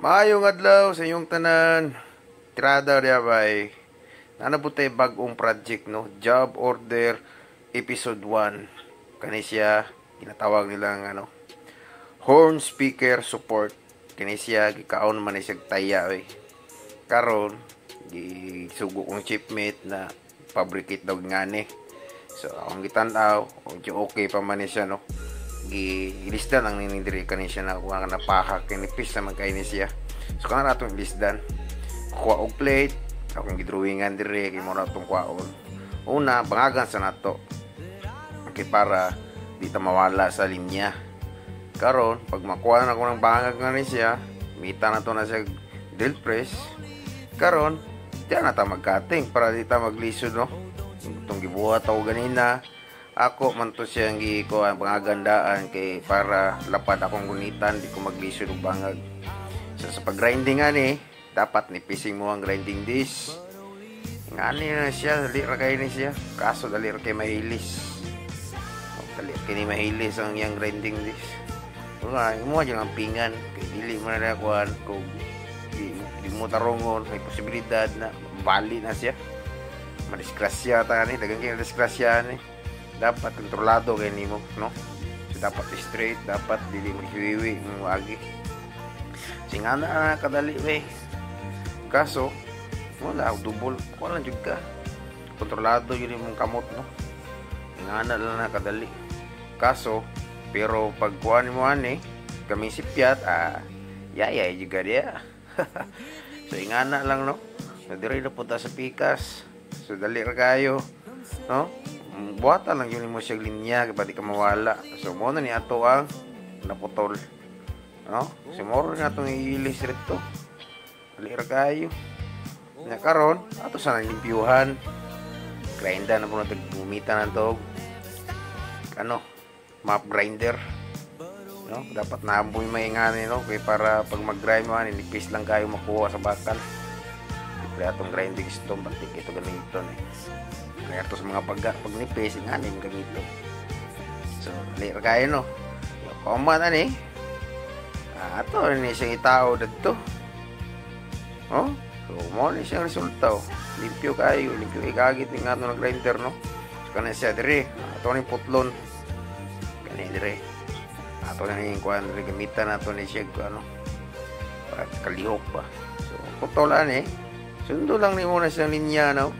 Maayong adlaw sa inyong tanan. Tirada diya bay. Nanabutay bagong project no, Job Order Episode 1. Kani siya ginatawag nilang ano, Horn Speaker Support. Kani siya gikaon man ni siya taya oy. Karon gisugo kong chipmate na fabricate daw ngani. So akong gitanaw, okay pa man ni siya no gilisdan ang nining diri kani siya na kuha na paha kini fish na magkaini siya. So kana atong ilisdan kuha og plate akong gidrawingan diri kay mo na atong kuhaon una bangagan sa nato. Okay para di ta mawala sa linya. Karon pag makuha na ko ng bangag nga ni siya mita na to na siya drill press. Karon diyan na ta magkating para di ta maglisod no? Itong gibuhat ako ganina ako man to siyang giko ang pangagandaan kay para lapad akong gunitan di ko maglisod og bangag. So sa pag-grinding ani dapat nipising mo ang grinding disc. Ngani na siya dali ra kay ni siya. Kaso dali ra kay mahilis. Dali kay ni mahilis ang yang grinding disc. Nga imo aja ang pingan. Kay dili man na kuan kung di, di mo tarongon may posibilidad na bali na siya. Madisgrasya ta ni dagang kay disgrasya ni dapat kontrolado kay nimo no? So, dapat straight dapat dili maghiwiwi mo agi singana na kadali we. Kaso wala dubol wala jud ka. Kontrolado yun imong kamot no? Singana lang na kadali. Kaso pero pag kuha mo ani kami sipyat ah yayay juga dia so ingana lang no? So na punta sa pikas. So dali ra kayo no buhatan lang yun mo siya linya pati ka mawala. So mo na ni ato ang naputol. No si moro na atong iilis rito. Alira kayo. Nya karon ato sa limpyuhan grinda na po natin gumita ng tog ano? Map grinder. No dapat naamboy maingani no? Kay para pag mag-grind mo ani nipis lang kayo makuha sa bakal kaya atong grinding stone pati ito ganito eh. Kaya to sa mga pag pagnipis nga ning gamito so later kayo no koma na ni ah, ato ni siyang itao dito. Oh so mo ni siyang resulta oh. limpyo kayo limpyo ikagit ning ato na grinder no. So kana siya dire. Ato ni putlon. Kani dire. Ato na ning kuan dire gamitan nato ni siya ano. Kalihok ba so putolan eh sundo lang ni mo na siyang linya no?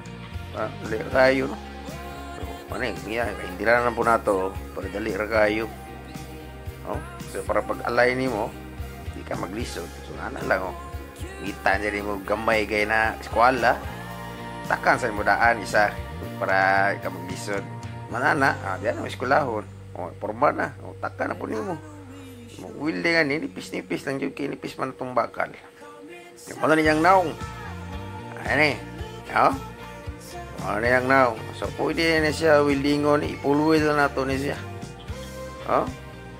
Ah, dali kayo no? So ano eh kaya hindi lang po nato para dali kayo no so para pag alay ni mo di ka maglisod. So ana lang oh ngita niya rin mo gamay gay na eskwala. Takan sa mo daan isa para ka maglisod. Manana ah diyan mo eskwalahon. Oh porma na. Oh takan na po nimo Wilde nga ni, nipis-nipis lang yung kinipis man itong bakal. Yung ano niyang naong. Eh, oh? Ano yang now? So, pwede na siya wildingon, ipulwil na nato ni siya. Oh?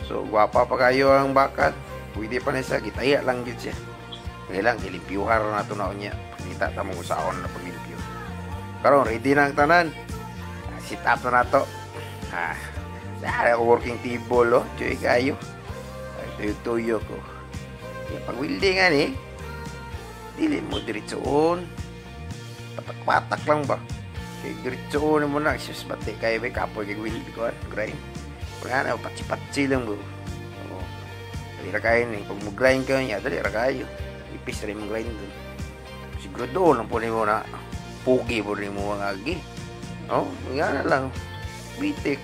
So, gwapa pa kayo ang bakat. Pwede pa na siya, gitaya lang yun siya. Kaya lang, ilimpiyuhar na ito na niya. Pagkita tamang usaon na paglimpyo. Karon ready na ang tanan. Sit up na nato. Dahil ako working table, oh. Joy kayo. Ay, tuyo ko. Kaya pag wildingan eh, dili mo diretsoon. Patak-patak lang ba? kay diretso mo na sus bate kay be kapoy kay will ko grind. Wala na patsi-patsi lang bro. Oo. Dali ra ni pag mo grind kayo niya dali ra kayo. Ipis rin mo grind dun. Siguro doon lang po ni mo na pugi po rin mo ang agi oh nga na lang. Bitik.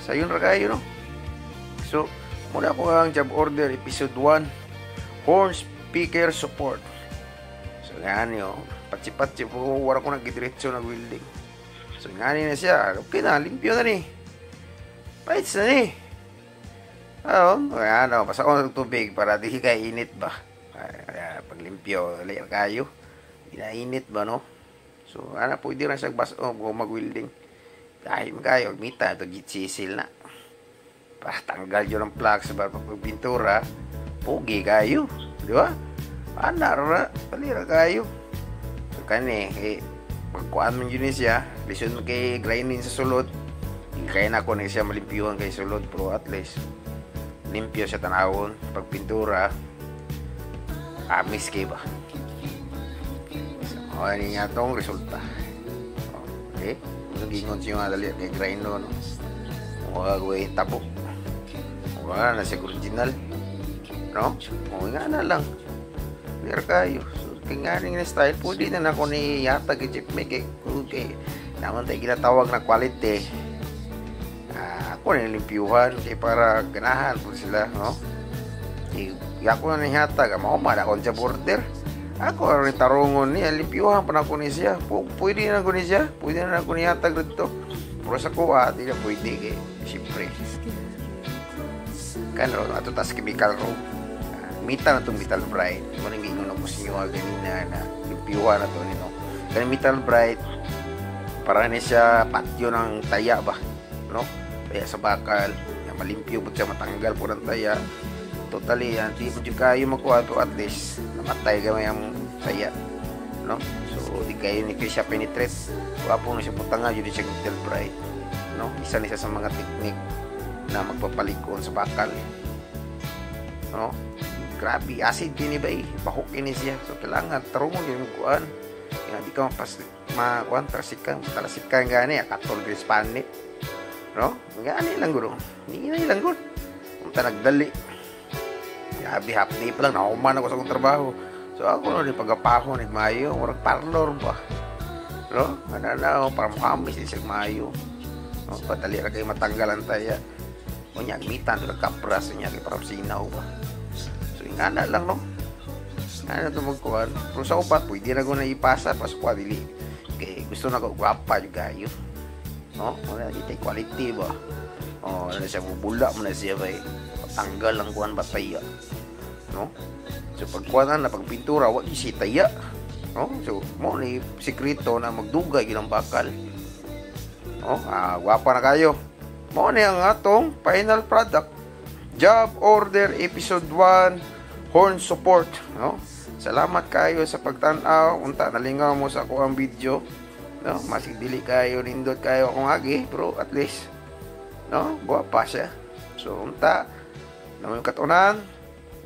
Sayon ra kayo no? So muna ko ang job order episode 1 horn speaker support. So nga niyo patsi-patsi wala ko nagidiretso nag welding so ngani na siya okay na limpyo na ni. Paits na ni. Oo ano basta ko ng tubig para di kay init ba? Ay, pag limpyo layer kayo. Inainit ba no? So ana pwede rin siya bas oh, mag welding dahil kayo mita ito sisil na. Para tanggal yun ang plugs para pag pintura pugi kayo di ba? Ana ra talira kayo kani eh pagkuan man yun siya lisod mo kay grinding sa sulod. Kaya na ko na siya malimpyuhan kay sulod pero at least limpyo siya tanawon pag pintura amis kay ba? So oh, ini nga tong resulta. Okay kung gingon siya nga dali kay grindo no wala gawin tabo. Wala na siya original. No? O nga na lang. Clear kayo nga rin style pwede na na ko ni yata kay Jeep May kay okay naman tayo ginatawag na quality uh, ako na limpyuhan kay para ganahan po sila no? Kay ako na nihatag mao man ako sa border. Ako rin tarungon niya limpyuhan pa na ko ni siya pwede na ko ni siya pwede na ko nihatag dito pero sa kuha di na pwede kay siyempre kano ato tas chemical room mita na itong metal bright. Mo nang gingon ako sa inyo ganina na limpyuhan na to nino kaya metal bright para ni siya patyo ng taya ba no? Taya sa bakal. Na malimpyo po siya matanggal po ng taya. Totally yan di mo kayo makuha to at least namatay gamay ang taya no? So di kayo ni siya penetrate wapo na siya putanga yun siya metal bright no? Isa ni sa mga technique na magpapalikon sa bakal no grabe acid kini ba eh bahok kini siya so kailangan tarungon yung kuan nga di ka mapas makuan trasikan talasikan gani akatol gris panit no? Gani lang guro ni na lang guro unta nagdali grabe half day pa lang nauman ako sa akong trabaho so ako no di pagapaho ni mayo murag parlor ba no? Ana na para mo kami si mayo no patali ra kay matanggalan taya unya mitan to kapras unya kay para ba ingana lang no? Ano to magkuhan. Pero sa upat pwede na ko na ipasa pas ko dili. Kay gusto na ko gwapa juga yun no? Wala di tay quality ba? Oh ano siya bubula mo na siya ba tanggal ang kuhan bataya. No? So pagkuhan na pagpintura wa si taya. No? So mo ni sikreto na magdugay ginang bakal. No? Ah gwapa na kayo. Mo ni ang atong final product. Job order episode 1 horn support no? Salamat kayo sa pagtan-aw. Unta nalingaw mo sa ako ang video no? Masig kayo nindot kayo akong agi pero at least no? Guwapa siya. So unta naman katunan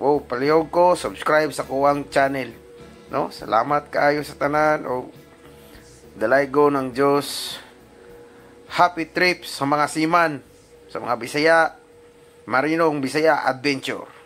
wow palihog ko subscribe sa kuwang channel no? Salamat kayo sa tanan o dalaygo ng Diyos. Happy trip sa mga siman sa mga Bisaya Marinong Bisaya Adventure